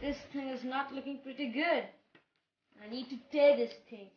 this thing is not looking pretty good. I need to tear this thing.